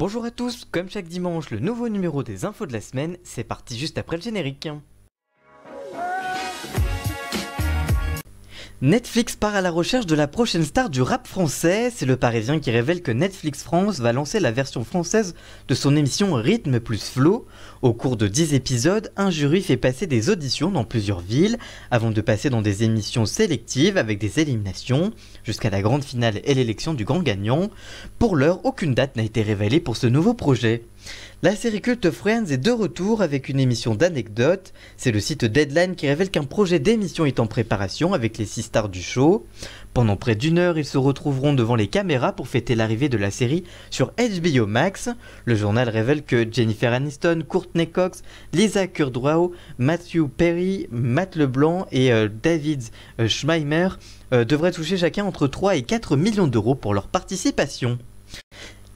Bonjour à tous, comme chaque dimanche, le nouveau numéro des infos de la semaine, c'est parti juste après le générique. Netflix part à la recherche de la prochaine star du rap français. C'est le Parisien qui révèle que Netflix France va lancer la version française de son émission Rythme plus Flow. Au cours de 10 épisodes, un jury fait passer des auditions dans plusieurs villes avant de passer dans des émissions sélectives avec des éliminations jusqu'à la grande finale et l'élection du grand gagnant. Pour l'heure, aucune date n'a été révélée pour ce nouveau projet. La série culte Friends est de retour avec une émission d'anecdotes. C'est le site Deadline qui révèle qu'un projet d'émission est en préparation avec les six stars du show. Pendant près d'une heure, ils se retrouveront devant les caméras pour fêter l'arrivée de la série sur HBO Max. Le journal révèle que Jennifer Aniston, Courtney Cox, Lisa Kudrow, Matthew Perry, Matt LeBlanc et euh, David euh, Schmeimer euh, devraient toucher chacun entre 3 et 4 millions d'euros pour leur participation.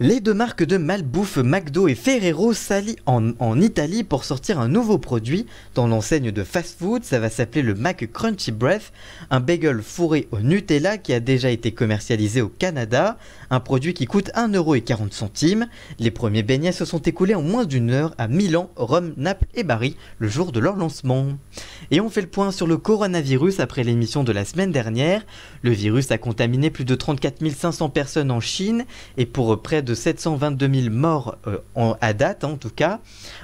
Les deux marques de malbouffe McDo et Ferrero s'allient en, Italie pour sortir un nouveau produit dans l'enseigne de fast-food. Ça va s'appeler le Mac Crunchy Breath, un bagel fourré au Nutella qui a déjà été commercialisé au Canada. Un produit qui coûte 1,40€. Les premiers beignets se sont écoulés en moins d'une heure à Milan, Rome, Naples et Bari le jour de leur lancement. Et on fait le point sur le coronavirus après l'émission de la semaine dernière. Le virus a contaminé plus de 34 500 personnes en Chine et pour près de 722 000 morts euh, à date en tout cas.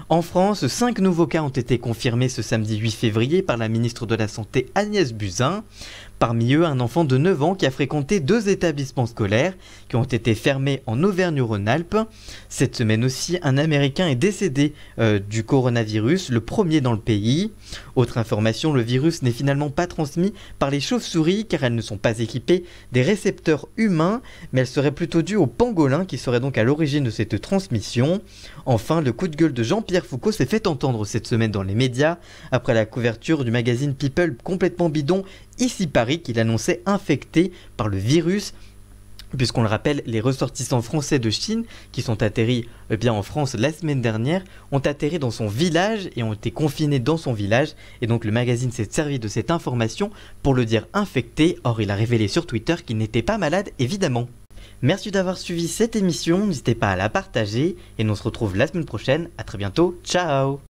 En France, 5 nouveaux cas ont été confirmés ce samedi 8 février par la ministre de la Santé Agnès Buzyn. Parmi eux, un enfant de 9 ans qui a fréquenté deux établissements scolaires qui ont été fermés en Auvergne-Rhône-Alpes. Cette semaine aussi, un Américain est décédé euh, du coronavirus, le premier dans le pays. Autre information, le virus n'est finalement pas transmis par les chauves-souris car elles ne sont pas équipées des récepteurs humains, mais elles seraient plutôt dues aux pangolins qui seraient donc à l'origine de cette transmission. Enfin, le coup de gueule de Jean-Pierre Foucault s'est fait entendre cette semaine dans les médias après la couverture du magazine People complètement bidon ici Paris qu'il annonçait infecté par le virus puisqu'on le rappelle, les ressortissants français de Chine qui sont atterris eh bien, en France la semaine dernière ont atterri dans son village et ont été confinés dans son village. Et donc le magazine s'est servi de cette information pour le dire infecté. Or, il a révélé sur Twitter qu'il n'était pas malade, évidemment. Merci d'avoir suivi cette émission, n'hésitez pas à la partager et on se retrouve la semaine prochaine. A très bientôt, ciao